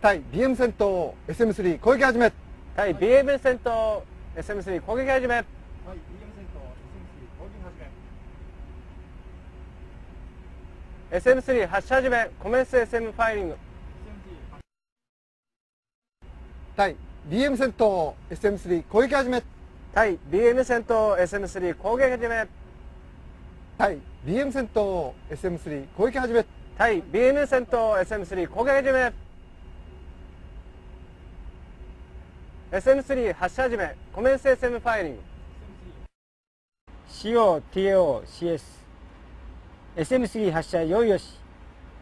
対 BM 戦闘 SM3 攻撃始め。対 BM 戦闘 SM3 攻撃始め。はい BM 戦闘 SM3 攻撃始め。SM3 発射始め。コメンス SM ファイリング。対 BM 戦闘 SM3 攻撃始め。対 BM 戦闘 SM3 攻撃始め。対 BM 戦闘 SM3 攻撃始め。対 BM 戦闘 SM3 攻撃始め SM3 発射始めコメンス SM ファイリング COTOCS SM3 発射用意よし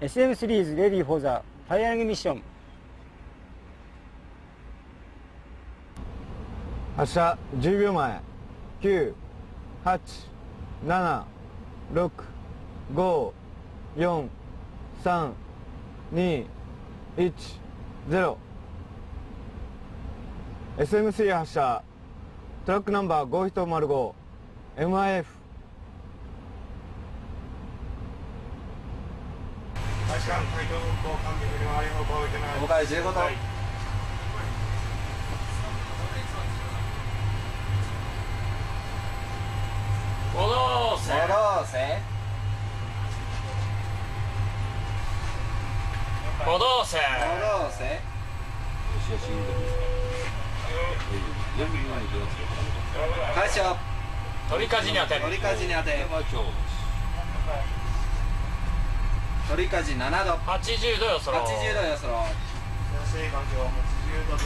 SM3 is ready for the firing mission 発射10秒前9 8 7 6 5 4 3 2 1 0 SM3 発射。トラックナンバー5105 MIF 大使館海上運航管理不良 IF を覚えてない。了解15と、はい行動せ行動せ行動せ行動せ開始よ取り舵に当て取り舵に当て。取り舵7度。80度よそろ。80度よそろ。先生環境80度